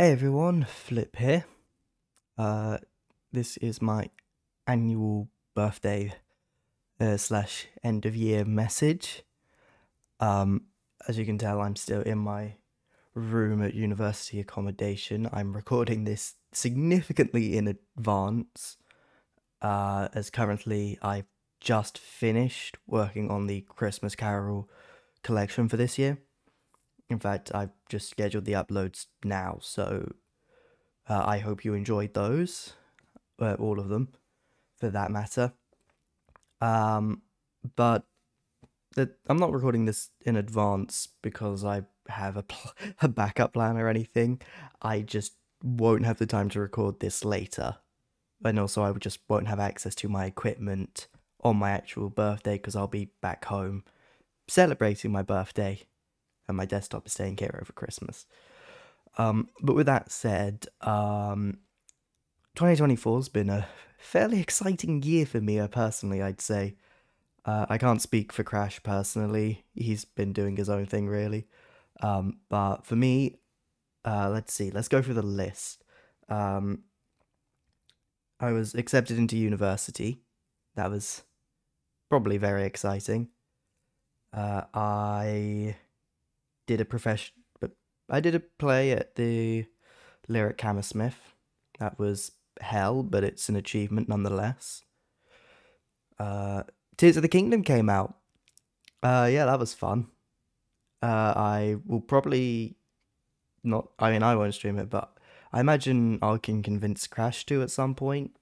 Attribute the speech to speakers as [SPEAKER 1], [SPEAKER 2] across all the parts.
[SPEAKER 1] Hey everyone, Flip here. Uh, this is my annual birthday uh, slash end of year message. Um, as you can tell, I'm still in my room at university accommodation. I'm recording this significantly in advance, uh, as currently I've just finished working on the Christmas Carol collection for this year. In fact, I've just scheduled the uploads now, so uh, I hope you enjoyed those, uh, all of them, for that matter. Um, but I'm not recording this in advance because I have a, a backup plan or anything. I just won't have the time to record this later. And also, I just won't have access to my equipment on my actual birthday because I'll be back home celebrating my birthday and my desktop is staying here over Christmas. Um, but with that said, um, 2024 has been a fairly exciting year for me personally, I'd say. Uh, I can't speak for Crash personally, he's been doing his own thing really. Um, but for me, uh, let's see, let's go through the list. Um, I was accepted into university. That was probably very exciting. Uh, I did a profession, but I did a play at the Lyric Hammersmith. That was hell, but it's an achievement nonetheless. Uh, Tears of the Kingdom came out. Uh, yeah, that was fun. Uh, I will probably not. I mean, I won't stream it, but I imagine I can convince Crash to at some point.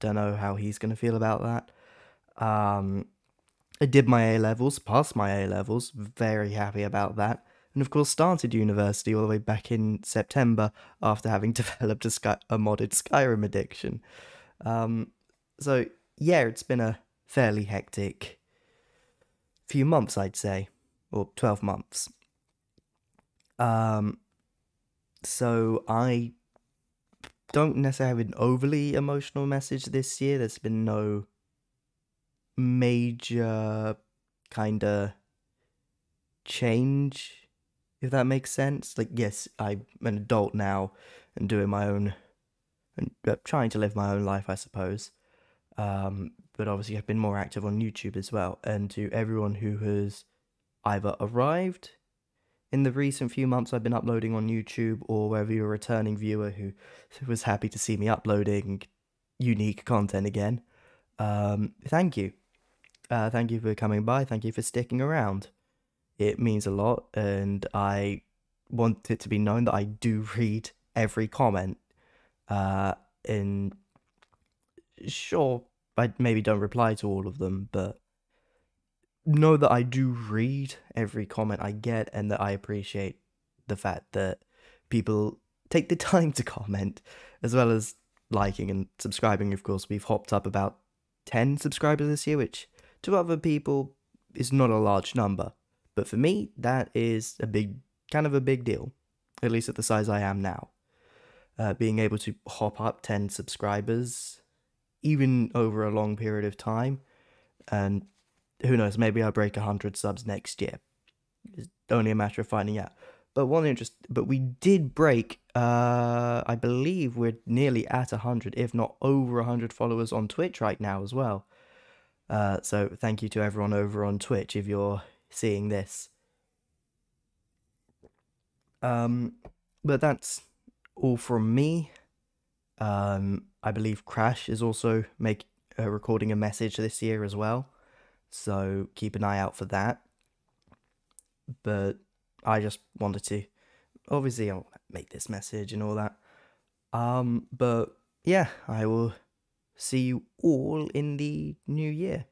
[SPEAKER 1] Don't know how he's gonna feel about that. Um, I did my A levels, passed my A levels, very happy about that. And of course, started university all the way back in September after having developed a, Sky- a modded Skyrim addiction. Um, so, yeah, it's been a fairly hectic few months, I'd say, or 12 months. Um, so, I don't necessarily have an overly emotional message this year. There's been no major kind of change, if that makes sense. Like, yes, I'm an adult now and doing my own and uh, trying to live my own life, I suppose. Um, but obviously, I've been more active on YouTube as well. And to everyone who has either arrived in the recent few months I've been uploading on YouTube, or whether you're a returning viewer who was happy to see me uploading unique content again, um, thank you. Uh, thank you for coming by. Thank you for sticking around. It means a lot, and I want it to be known that I do read every comment. Uh, and sure, I maybe don't reply to all of them, but know that I do read every comment I get, and that I appreciate the fact that people take the time to comment, as well as liking and subscribing. Of course, we've hopped up about 10 subscribers this year, which to other people is not a large number. But for me, that is a big, kind of a big deal, at least at the size I am now. Uh, being able to hop up 10 subscribers, even over a long period of time, and who knows, maybe I'll break 100 subs next year. It's only a matter of finding out. But one interest, but we did break. Uh, I believe we're nearly at hundred, if not over hundred followers on Twitch right now as well. Uh, so thank you to everyone over on Twitch if you're seeing this. Um, but that's all from me. Um, I believe Crash is also make uh, recording a message this year as well, so keep an eye out for that. But I just wanted to, obviously, I'll make this message and all that. Um, but yeah, I will see you all in the new year.